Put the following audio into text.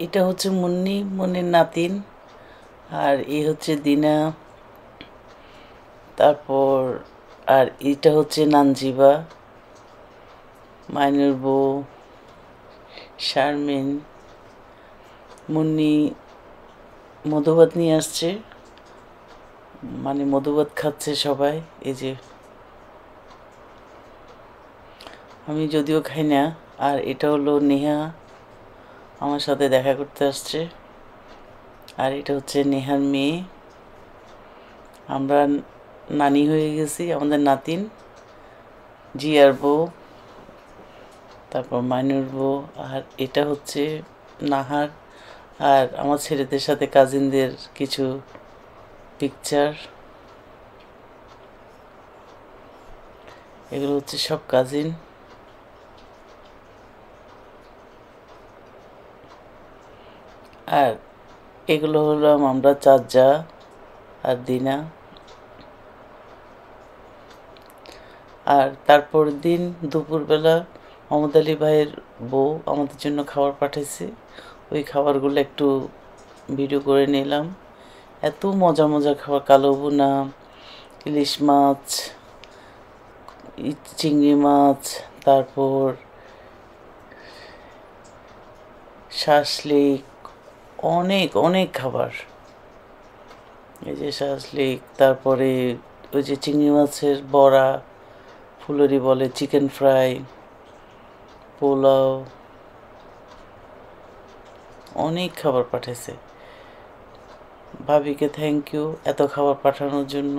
এটা হচ্ছে মুন্নি, মুন্নির নাতিন। আর এ হচ্ছে দিনা। তারপর, আর এটা হচ্ছে নানজিবা, মাইনুর বউ, শারমিন, মুন্নি মধুভাত নিয়ে আসছে। মানে মধুভাত খাচ্ছে সবাই, এই যে। আমি যদিও খাই না, আর এটা হলো নেহা। আমার সাথে দেখা করতে আসছে। আর এটা হচ্ছে নেহার মেয়ে। আমরা নানি হয়ে গেছি, আমাদের নাতিন। জিয়ার বউ। তারপর মাইনুর বউ। আর এটা হচ্ছে নাহার। আর আমার ছেলেদের সাথে কাজিনদের কিছু পিকচার এগুলো হচ্ছে সব কাজিন আর এগুলো হলাম আমরা চার যা আর দিনা। আর তারপর দিন দুপুরবেলা মমদ আলী ভাইয়ের বউ আমাদের জন্য খাবার পাঠিয়েছে ওই খাবারগুলো একটু ভিডিও করে নিলাম। এত মজা মজা খাবার, কালো বুনা ইলিশ মাছ চিংড়ি মাছ, তারপর শাসলিক অনেক অনেক খাবার। এই যে শাসলিক তারপরে ওই যে চিংড়ি মাছের বড়া, ফুলরি বলে চিকেন ফ্রাই, পোলাও, অনেক খাবার পাঠিয়েছে ভাবিকে থ্যাংক ইউ এত খাবার পাঠানোর জন্য।